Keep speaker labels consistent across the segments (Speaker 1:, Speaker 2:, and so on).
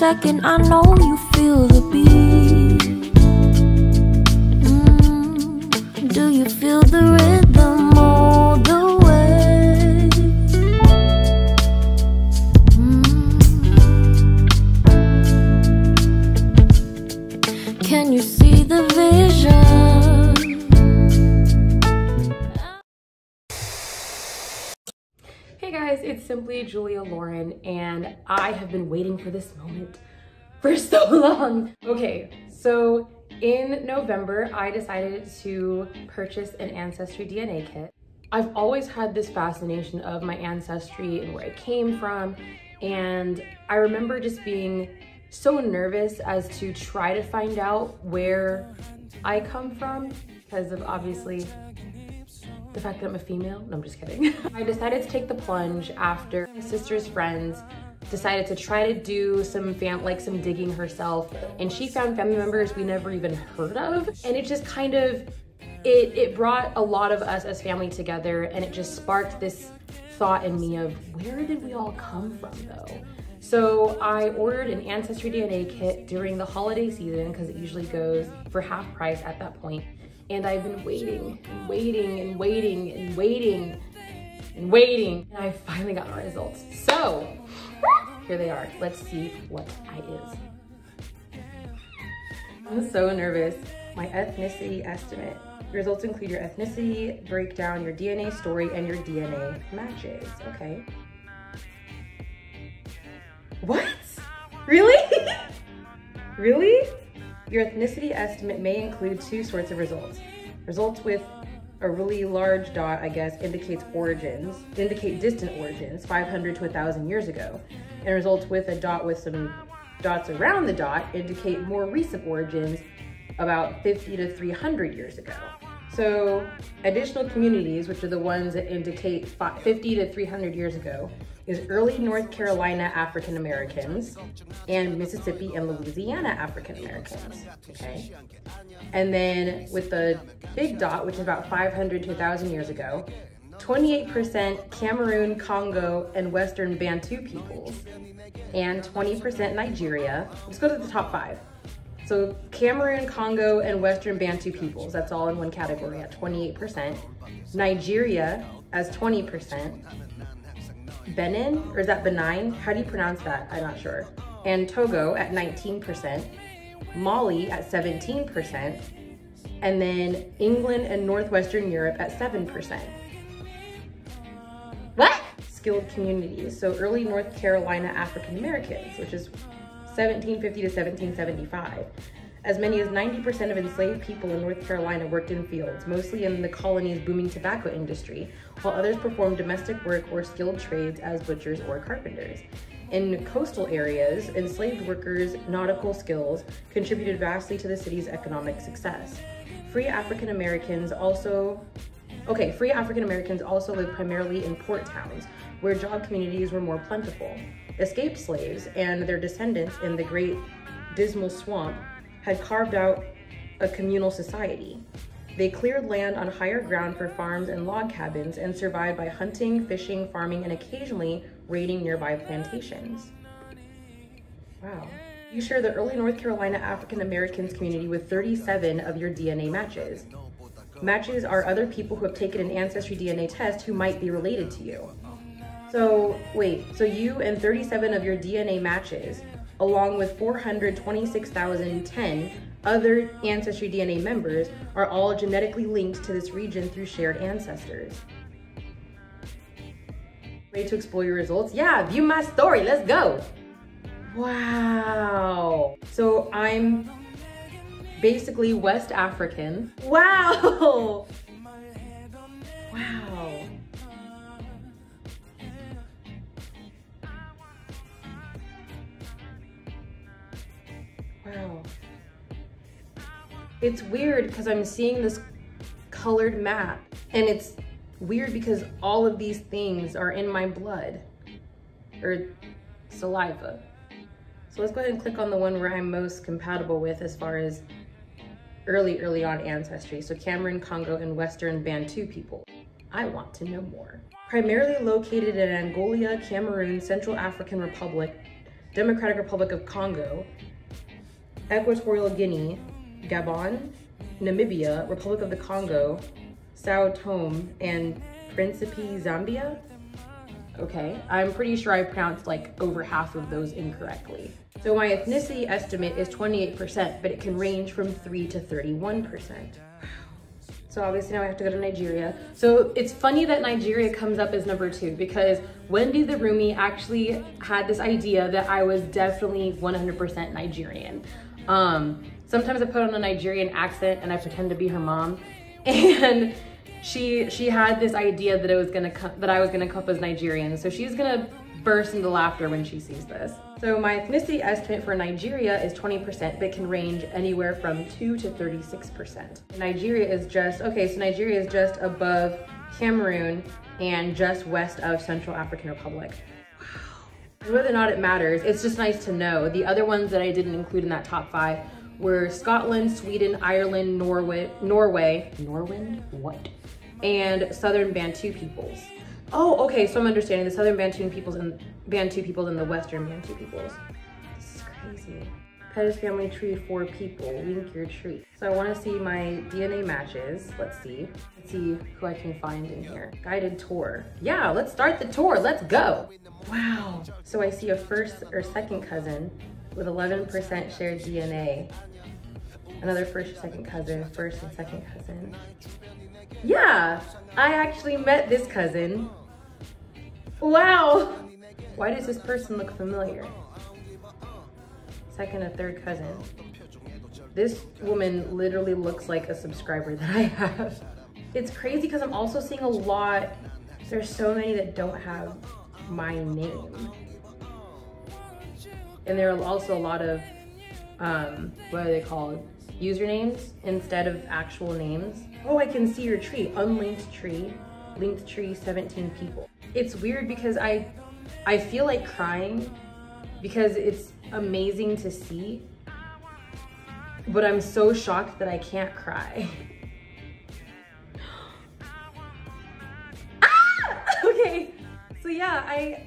Speaker 1: second. I know you feel the
Speaker 2: simply Julia Lauren, and I have been waiting for this moment for so long. Okay, so in November, I decided to purchase an Ancestry DNA kit. I've always had this fascination of my ancestry and where I came from, and I remember just being so nervous as to try to find out where I come from because of obviously the fact that I'm a female. No, I'm just kidding. I decided to take the plunge after my sister's friends decided to try to do some fam like some digging herself and she found family members we never even heard of and it just kind of it it brought a lot of us as family together and it just sparked this thought in me of where did we all come from though so I ordered an Ancestry DNA kit during the holiday season because it usually goes for half price at that point. And I've been waiting and waiting and waiting and waiting and waiting. And I finally got my results. So here they are. Let's see what I is. I'm so nervous. My ethnicity estimate. Results include your ethnicity, breakdown, your DNA story, and your DNA matches. Okay. What? Really? really? Your ethnicity estimate may include two sorts of results. Results with a really large dot, I guess, indicates origins, indicate distant origins, 500 to 1,000 years ago. And results with a dot with some dots around the dot indicate more recent origins, about 50 to 300 years ago. So additional communities, which are the ones that indicate 50 to 300 years ago, is early North Carolina African Americans and Mississippi and Louisiana African Americans, okay? And then with the big dot, which is about 500 to 1,000 years ago, 28% Cameroon, Congo, and Western Bantu peoples, and 20% Nigeria. Let's go to the top five. So Cameroon, Congo, and Western Bantu peoples, that's all in one category at 28%. Nigeria as 20%. Benin, or is that Benin? How do you pronounce that? I'm not sure. And Togo at 19%. Mali at 17%. And then England and Northwestern Europe at 7%. What? Skilled communities. So early North Carolina African Americans, which is 1750 to 1775. As many as 90% of enslaved people in North Carolina worked in fields, mostly in the colony's booming tobacco industry, while others performed domestic work or skilled trades as butchers or carpenters. In coastal areas, enslaved workers' nautical skills contributed vastly to the city's economic success. Free African Americans also Okay, free African Americans also lived primarily in port towns, where job communities were more plentiful. Escaped slaves and their descendants in the Great Dismal Swamp had carved out a communal society. They cleared land on higher ground for farms and log cabins and survived by hunting, fishing, farming, and occasionally raiding nearby plantations. Wow. You share the early North Carolina African Americans community with 37 of your DNA matches. Matches are other people who have taken an ancestry DNA test who might be related to you. So wait, so you and 37 of your DNA matches, along with 426,010 other Ancestry DNA members, are all genetically linked to this region through shared ancestors. Ready to explore your results? Yeah, view my story, let's go. Wow. So I'm basically West African. Wow. Wow. Wow. It's weird because I'm seeing this colored map and it's weird because all of these things are in my blood or saliva. So let's go ahead and click on the one where I'm most compatible with as far as early, early on ancestry. So Cameroon, Congo, and Western Bantu people. I want to know more. Primarily located in Angola, Cameroon, Central African Republic, Democratic Republic of Congo, Equatorial Guinea, Gabon, Namibia, Republic of the Congo, Sao Tome, and Principe, Zambia. Okay, I'm pretty sure I pronounced like over half of those incorrectly. So my ethnicity estimate is 28%, but it can range from 3 to 31%. So obviously now I have to go to Nigeria. So it's funny that Nigeria comes up as number two because Wendy the Roomie actually had this idea that I was definitely 100% Nigerian. Um, sometimes I put on a Nigerian accent and I pretend to be her mom. And she she had this idea that it was gonna that I was gonna come as Nigerian. So she's gonna burst into laughter when she sees this. So my ethnicity estimate for Nigeria is 20%, but can range anywhere from 2 to 36%. Nigeria is just, okay, so Nigeria is just above Cameroon and just west of Central African Republic. Whether or not it matters, it's just nice to know. The other ones that I didn't include in that top five were Scotland, Sweden, Ireland, Norway, Norway, Norwind, what? And Southern Bantu peoples. Oh, okay, so I'm understanding the Southern Bantu peoples and Bantu peoples and the Western Bantu peoples. This is crazy. Pettis family tree for people, link your tree. So I wanna see my DNA matches. Let's see. Let's see who I can find in here. Guided tour. Yeah, let's start the tour, let's go. Wow. So I see a first or second cousin with 11% shared DNA. Another first or second cousin, first and second cousin. Yeah, I actually met this cousin Wow. Why does this person look familiar? Second or third cousin. This woman literally looks like a subscriber that I have. It's crazy because I'm also seeing a lot, there's so many that don't have my name. And there are also a lot of, um, what are they called? Usernames instead of actual names. Oh, I can see your tree, unlinked tree, linked tree, 17 people it's weird because I I feel like crying because it's amazing to see, but I'm so shocked that I can't cry. ah! Okay, so yeah, I,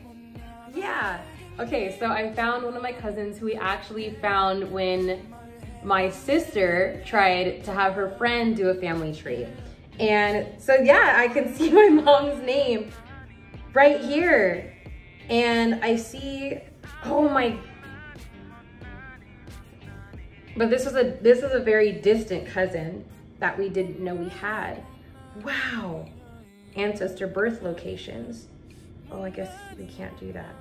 Speaker 2: yeah. Okay, so I found one of my cousins who we actually found when my sister tried to have her friend do a family tree. And so yeah, I can see my mom's name right here. And I see, oh my, but this was a, this is a very distant cousin that we didn't know we had. Wow. Ancestor birth locations. Oh, I guess we can't do that.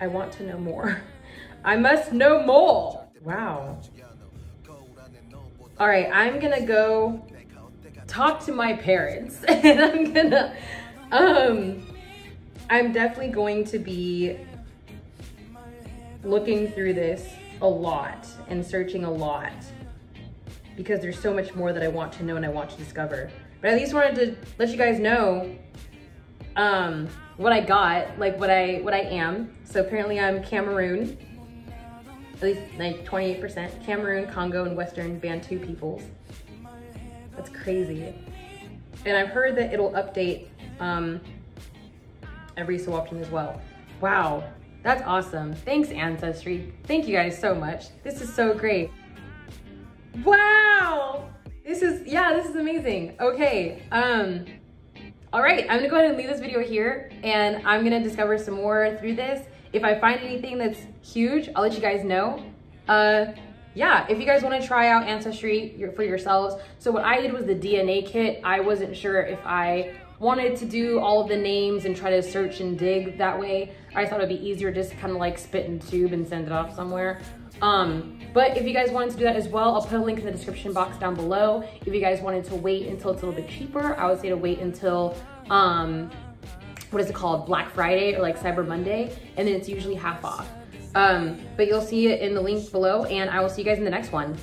Speaker 2: I want to know more. I must know more. Wow. All right, I'm gonna go talk to my parents and I'm gonna um, I'm definitely going to be looking through this a lot and searching a lot because there's so much more that I want to know and I want to discover. But at least wanted to let you guys know um, what I got, like what I what I am. So apparently I'm Cameroon, at least like 28%, Cameroon, Congo, and Western Bantu peoples. That's crazy. And I've heard that it'll update um, every so often as well. Wow, that's awesome. Thanks Ancestry. Thank you guys so much. This is so great. Wow, this is, yeah, this is amazing. Okay, um, all right, I'm gonna go ahead and leave this video here and I'm gonna discover some more through this. If I find anything that's huge, I'll let you guys know. Uh, yeah, if you guys wanna try out Ancestry for yourselves. So what I did was the DNA kit. I wasn't sure if I wanted to do all of the names and try to search and dig that way. I thought it'd be easier just kind of like spit in tube and send it off somewhere. Um, but if you guys wanted to do that as well, I'll put a link in the description box down below. If you guys wanted to wait until it's a little bit cheaper, I would say to wait until, um, what is it called? Black Friday or like Cyber Monday. And then it's usually half off. Um, but you'll see it in the link below and I will see you guys in the next one.